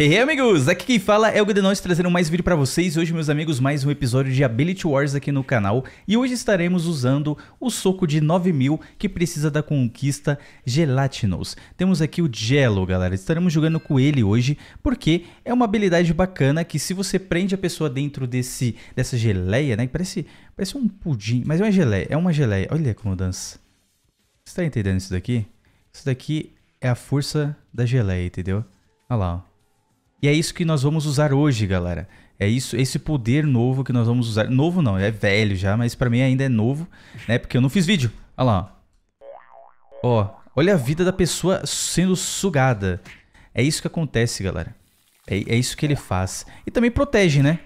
Hey, hey amigos, aqui quem fala é o Godenós trazendo mais vídeo pra vocês. Hoje, meus amigos, mais um episódio de Ability Wars aqui no canal. E hoje estaremos usando o soco de 9000 que precisa da conquista Gelatinos. Temos aqui o Jello, galera. Estaremos jogando com ele hoje porque é uma habilidade bacana que se você prende a pessoa dentro desse, dessa geleia, né? Parece, parece um pudim, mas é uma geleia, é uma geleia. Olha como dança. Você tá entendendo isso daqui? Isso daqui é a força da geleia, entendeu? Olha lá, ó. E é isso que nós vamos usar hoje, galera. É isso, esse poder novo que nós vamos usar. Novo não, é velho já, mas pra mim ainda é novo, né? Porque eu não fiz vídeo. Olha lá, ó. Olha a vida da pessoa sendo sugada. É isso que acontece, galera. É, é isso que ele faz. E também protege, né?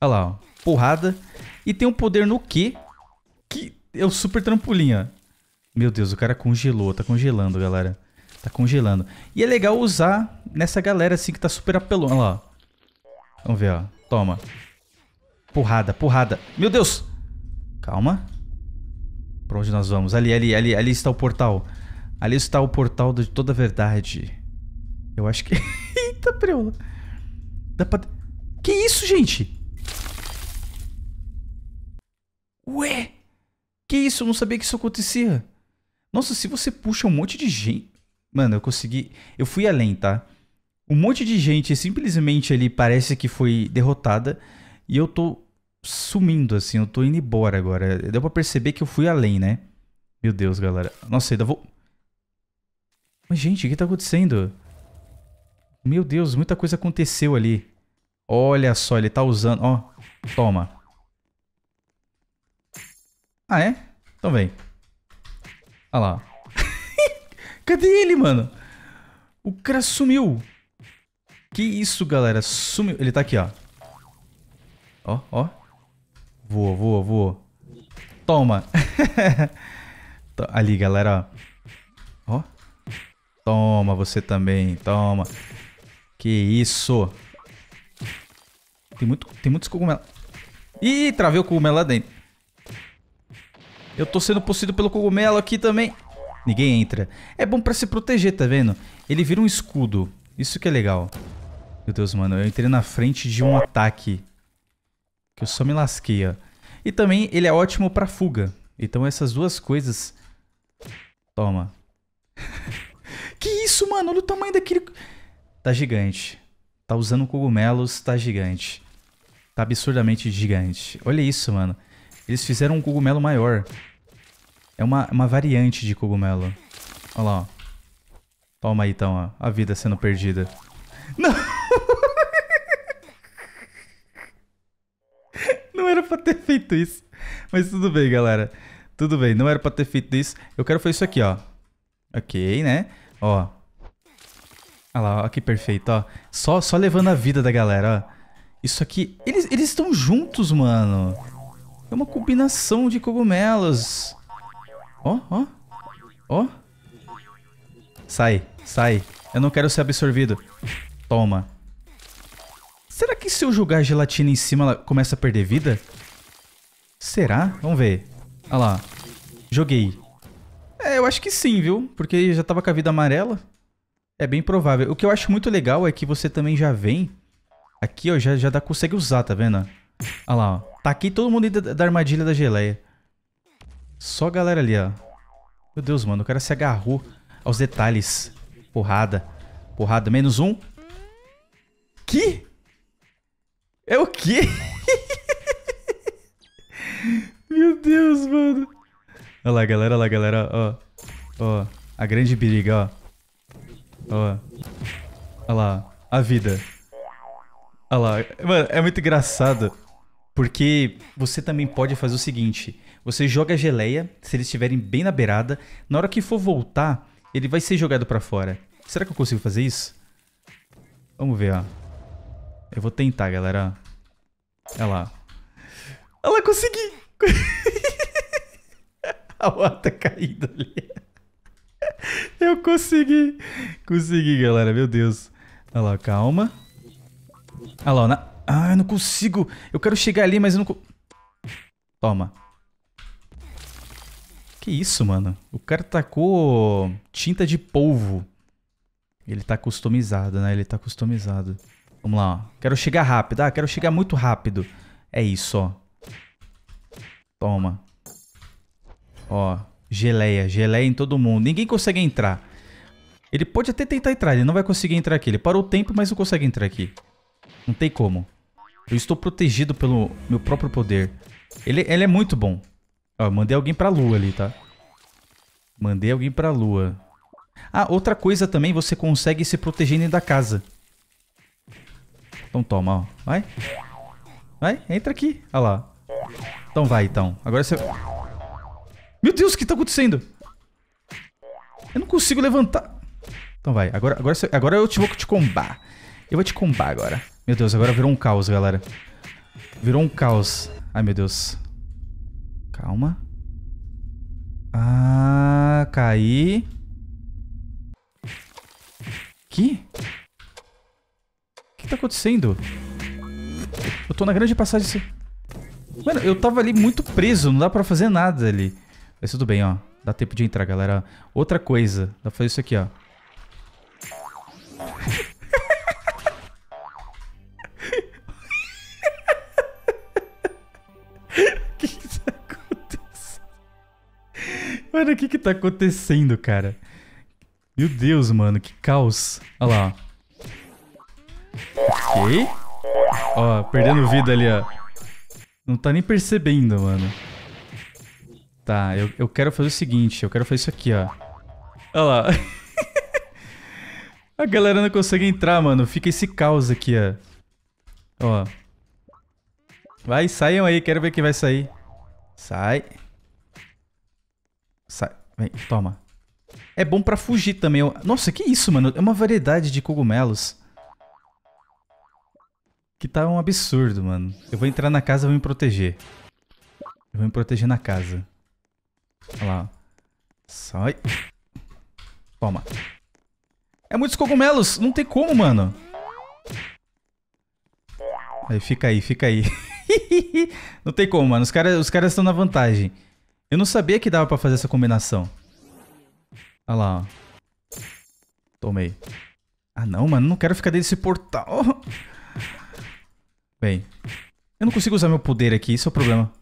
Olha lá, ó. Porrada. E tem um poder no Q que é o super trampolim, ó. Meu Deus, o cara congelou, tá congelando, galera. Tá congelando. E é legal usar nessa galera assim que tá super apelona. Olha lá. Vamos ver, ó. Toma. Porrada, porrada. Meu Deus! Calma. Pra onde nós vamos? Ali, ali, ali, ali está o portal. Ali está o portal de toda a verdade. Eu acho que... Eita, preula. Dá pra... Que isso, gente? Ué? Que isso? Eu não sabia que isso acontecia. Nossa, se você puxa um monte de gente... Mano, eu consegui. Eu fui além, tá? Um monte de gente simplesmente ali parece que foi derrotada. E eu tô sumindo, assim. Eu tô indo embora agora. Deu pra perceber que eu fui além, né? Meu Deus, galera. Nossa, ainda vou. Mas, gente, o que tá acontecendo? Meu Deus, muita coisa aconteceu ali. Olha só, ele tá usando. Ó, toma. Ah, é? Então vem. Olha lá. Cadê ele, mano? O cara sumiu. Que isso, galera? Sumiu. Ele tá aqui, ó. Ó, ó. Voa, voa, voa. Toma. Ali, galera, ó. Ó. Toma, você também. Toma. Que isso. Tem, muito, tem muitos cogumelos. Ih, travei o cogumelo lá dentro. Eu tô sendo possuído pelo cogumelo aqui também. Ninguém entra. É bom pra se proteger, tá vendo? Ele vira um escudo. Isso que é legal. Meu Deus, mano. Eu entrei na frente de um ataque. Que eu só me lasquei, ó. E também ele é ótimo pra fuga. Então essas duas coisas... Toma. que isso, mano? Olha o tamanho daquele... Tá gigante. Tá usando cogumelos, tá gigante. Tá absurdamente gigante. Olha isso, mano. Eles fizeram um cogumelo maior. É uma, uma variante de cogumelo. Olha lá, ó. Toma aí, então, ó. A vida sendo perdida. Não! Não era pra ter feito isso. Mas tudo bem, galera. Tudo bem, não era pra ter feito isso. Eu quero fazer isso aqui, ó. Ok, né? Ó. Olha lá, ó, que perfeito, ó. Só, só levando a vida da galera, ó. Isso aqui... Eles, eles estão juntos, mano. É uma combinação de cogumelos. Ó, ó. Ó. Sai, sai. Eu não quero ser absorvido. Toma. Será que se eu jogar gelatina em cima ela começa a perder vida? Será? Vamos ver. Olha lá. Joguei. É, eu acho que sim, viu? Porque já tava com a vida amarela. É bem provável. O que eu acho muito legal é que você também já vem... Aqui, ó, já, já dá, consegue usar, tá vendo? Olha lá, ó. Taquei todo mundo da, da armadilha da geleia. Só a galera ali, ó. Meu Deus, mano. O cara se agarrou aos detalhes. Porrada. Porrada. Menos um. Que? É o quê? Meu Deus, mano. Olha lá, galera. Olha lá, galera. Ó. Ó. A grande briga, ó. Ó. Olha lá. A vida. Olha lá. Mano, é muito engraçado. Porque você também pode fazer o seguinte. Você joga a geleia, se eles estiverem bem na beirada. Na hora que for voltar, ele vai ser jogado pra fora. Será que eu consigo fazer isso? Vamos ver, ó. Eu vou tentar, galera. Olha lá. Olha lá, consegui! a tá caindo ali. Eu consegui. Consegui, galera. Meu Deus. Olha lá, calma. Olha lá, na... Ah, eu não consigo. Eu quero chegar ali, mas eu não... Toma. Que isso, mano? O cara tacou tinta de polvo. Ele tá customizado, né? Ele tá customizado. Vamos lá, ó. Quero chegar rápido. Ah, quero chegar muito rápido. É isso, ó. Toma. Ó, geleia. Geleia em todo mundo. Ninguém consegue entrar. Ele pode até tentar entrar, ele não vai conseguir entrar aqui. Ele parou o tempo, mas não consegue entrar aqui. Não tem como. Eu estou protegido pelo meu próprio poder. Ele, ele é muito bom. Ó, mandei alguém pra lua ali, tá? Mandei alguém pra lua. Ah, outra coisa também, você consegue se proteger dentro da casa. Então toma, ó. Vai. Vai, entra aqui. Olha lá. Então vai, então. Agora você... Meu Deus, o que tá acontecendo? Eu não consigo levantar. Então vai. Agora, agora, agora eu te vou te combar. Eu vou te combar agora. Meu Deus, agora virou um caos, galera. Virou um caos. Ai, meu Deus. Calma. Ah, caí. Que? O que tá acontecendo? Eu tô na grande passagem... Mano, eu tava ali muito preso, não dá pra fazer nada ali. Mas tudo bem, ó. Dá tempo de entrar, galera. Outra coisa. Dá pra fazer isso aqui, ó. Mano, o que que tá acontecendo, cara? Meu Deus, mano, que caos. Olha lá, ó. Ok. Ó, perdendo vida ali, ó. Não tá nem percebendo, mano. Tá, eu, eu quero fazer o seguinte. Eu quero fazer isso aqui, ó. Olha lá. A galera não consegue entrar, mano. Fica esse caos aqui, ó. Ó. Vai, saiam aí. Quero ver quem vai sair. Sai. Sai. Vem, toma. É bom pra fugir também. Nossa, que isso, mano? É uma variedade de cogumelos. Que tá um absurdo, mano. Eu vou entrar na casa e vou me proteger. Eu vou me proteger na casa. Olha lá. Sai. Toma. É muitos cogumelos. Não tem como, mano. Aí, fica aí, fica aí. não tem como, mano. Os caras os cara estão na vantagem. Eu não sabia que dava pra fazer essa combinação. Olha lá, ó. Tomei. Ah, não, mano. Não quero ficar dentro desse portal. Bem. Eu não consigo usar meu poder aqui. Isso é o problema.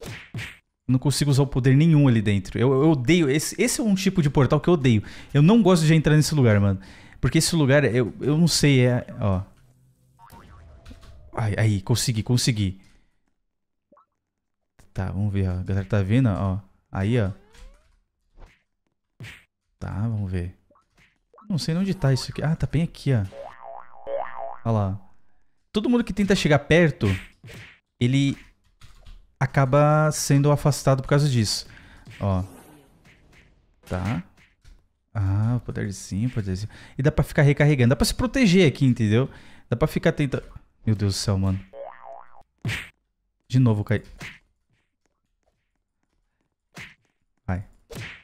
Eu não consigo usar o poder nenhum ali dentro. Eu, eu odeio. Esse, esse é um tipo de portal que eu odeio. Eu não gosto de entrar nesse lugar, mano. Porque esse lugar, eu, eu não sei, é... Ó. Ai, aí, consegui, consegui. Tá, vamos ver, ó. A galera tá vendo, ó. Aí, ó. Tá, vamos ver. Não sei onde tá isso aqui. Ah, tá bem aqui, ó. Olha lá. Todo mundo que tenta chegar perto, ele acaba sendo afastado por causa disso. Ó. Tá. Ah, poderzinho, poderzinho. E dá pra ficar recarregando. Dá pra se proteger aqui, entendeu? Dá pra ficar tentando... Meu Deus do céu, mano. De novo, cai. Vai.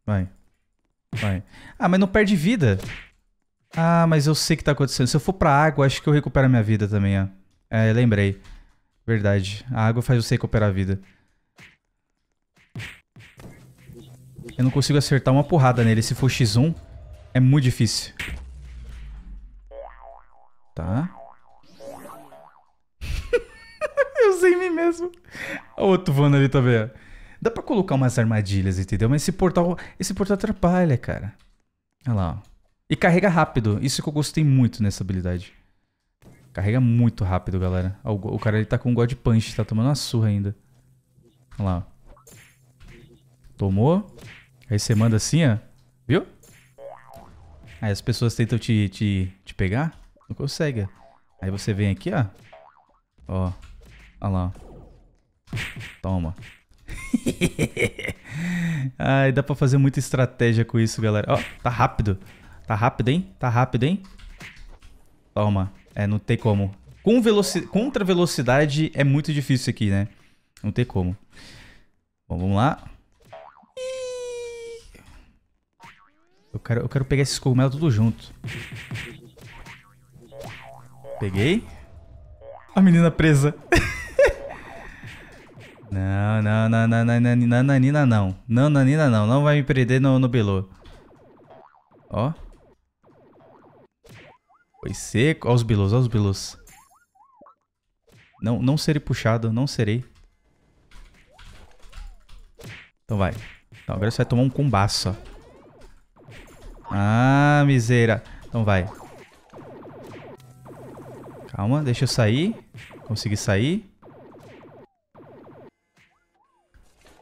Vai. Vai. Ah, mas não perde vida. Ah, mas eu sei o que tá acontecendo. Se eu for pra água, acho que eu recupero a minha vida também, ó. É, lembrei. Verdade. A água faz você recuperar a vida. Eu não consigo acertar uma porrada nele. Se for X1, é muito difícil. Tá. eu sei mim mesmo. Outro voando ali também, ó. Dá pra colocar umas armadilhas, entendeu? Mas esse portal, esse portal atrapalha, cara. Olha lá, ó. E carrega rápido. Isso que eu gostei muito nessa habilidade. Carrega muito rápido, galera. O, o cara ele tá com um God Punch, tá tomando uma surra ainda. Olha lá. Tomou. Aí você manda assim, ó. Viu? Aí as pessoas tentam te, te, te pegar. Não consegue. Aí você vem aqui, ó. Ó. Olha lá. Toma. Ai, dá pra fazer muita estratégia com isso, galera. Ó, tá rápido. Tá rápido, hein? Tá rápido, hein? Toma. É, não tem como. Com veloci... Contra velocidade é muito difícil aqui, né? Não tem como. Bom, vamos lá. Eu quero, eu quero pegar esses cogumelos tudo junto. Peguei. A menina presa. Não, não, não, não, não, não, não, não. Nanina não. Não vai me prender no, no Belô. Ó. Foi seco. Olha os bilus, olha os bilus. Não, não serei puxado, não serei. Então vai. Então agora você vai tomar um combaço, Ah, miséria. Então vai. Calma, deixa eu sair. Consegui sair.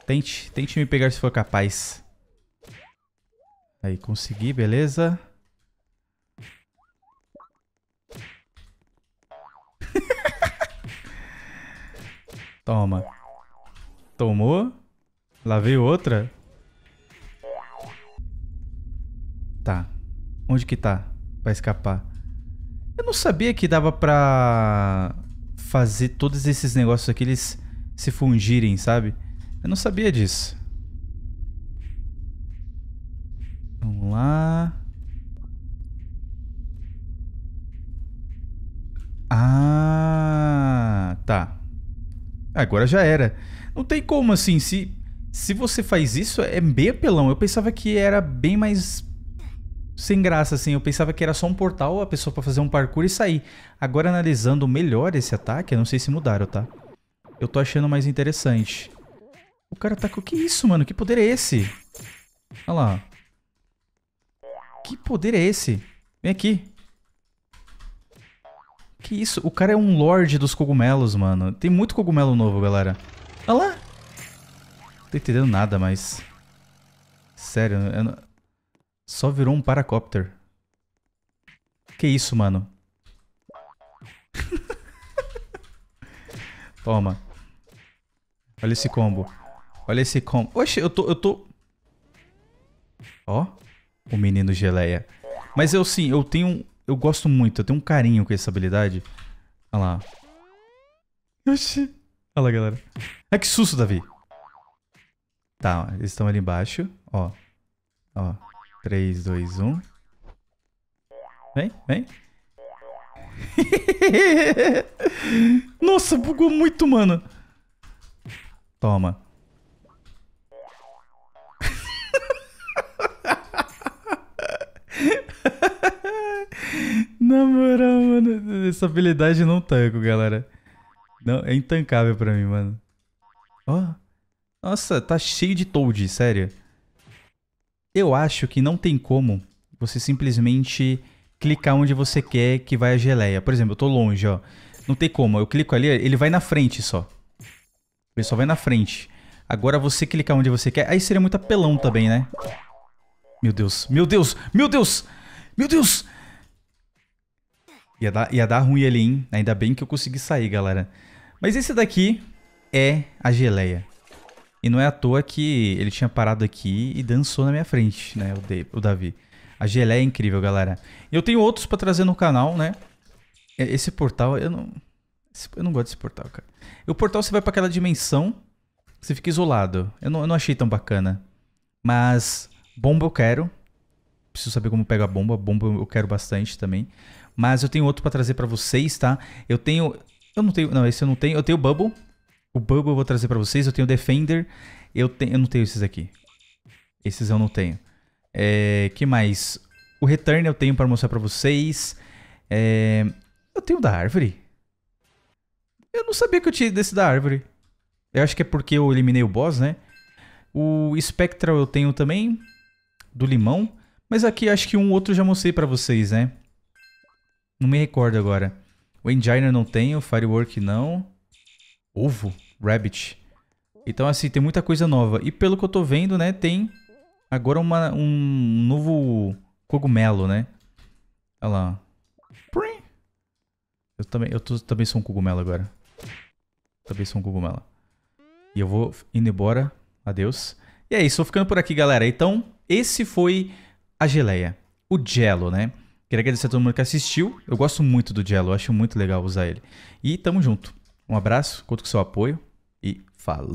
Tente, tente me pegar se for capaz. Aí, consegui, beleza. Toma. Tomou. Lá veio outra. Tá. Onde que tá? Pra escapar. Eu não sabia que dava pra fazer todos esses negócios aqui, eles se fungirem, sabe? Eu não sabia disso. Vamos lá. Ah, tá. Agora já era. Não tem como assim, se se você faz isso é bem apelão. Eu pensava que era bem mais sem graça assim. Eu pensava que era só um portal, a pessoa para fazer um parkour e sair. Agora analisando melhor esse ataque, eu não sei se mudaram, tá? Eu tô achando mais interessante. O cara tá com... Que isso, mano? Que poder é esse? Olha lá. Que poder é esse? Vem aqui. Que isso? O cara é um lord dos cogumelos, mano. Tem muito cogumelo novo, galera. Olha lá. Não tô entendendo nada, mas... Sério, não... só virou um paracópter. Que isso, mano? Toma. Olha esse combo. Olha esse combo. Oxe, eu tô... Eu tô... Ó. O menino geleia. Mas eu sim, eu tenho eu gosto muito, eu tenho um carinho com essa habilidade. Olha lá. Oxi. Olha lá, galera. Ai, que susto, Davi. Tá, eles estão ali embaixo. Ó. Ó. 3, 2, 1. Vem, vem. Nossa, bugou muito, mano. Toma. Na moral, mano, essa habilidade não tanco, galera. Não, é intancável pra mim, mano. Ó. Oh. Nossa, tá cheio de Toad, sério. Eu acho que não tem como você simplesmente clicar onde você quer que vai a geleia. Por exemplo, eu tô longe, ó. Não tem como. Eu clico ali, ele vai na frente só. Ele só vai na frente. Agora você clicar onde você quer. Aí seria muito apelão também, né? Meu Deus, meu Deus, meu Deus! Meu Deus! Ia dar, ia dar ruim ali, hein? Ainda bem que eu consegui sair, galera. Mas esse daqui é a geleia. E não é à toa que ele tinha parado aqui e dançou na minha frente, né? O, Davi. A geleia é incrível, galera. Eu tenho outros pra trazer no canal, né? Esse portal, eu não... Eu não gosto desse portal, cara. O portal você vai pra aquela dimensão, você fica isolado. Eu não, eu não achei tão bacana. Mas bomba eu quero. Preciso saber como pega a bomba. Bomba eu quero bastante também. Mas eu tenho outro para trazer para vocês, tá? Eu tenho... Eu não tenho... Não, esse eu não tenho. Eu tenho o Bubble. O Bubble eu vou trazer para vocês. Eu tenho o Defender. Eu, tenho, eu não tenho esses aqui. Esses eu não tenho. É, que mais? O Return eu tenho para mostrar para vocês. É, eu tenho da árvore. Eu não sabia que eu tinha desse da árvore. Eu acho que é porque eu eliminei o boss, né? O Spectral eu tenho também. Do limão. Mas aqui acho que um outro já mostrei para vocês, né? Não me recordo agora. O Enginer não tem, o Firework não. Ovo, Rabbit. Então, assim, tem muita coisa nova. E pelo que eu tô vendo, né, tem agora uma, um novo cogumelo, né? Olha lá. Eu também, eu tô, também sou um cogumelo agora. Também sou um cogumelo. E eu vou indo embora. Adeus. E é isso, vou ficando por aqui, galera. Então, esse foi a geleia. O Jello, né? Queria agradecer a todo mundo que assistiu. Eu gosto muito do Jello, acho muito legal usar ele. E tamo junto. Um abraço, conto com seu apoio e falou!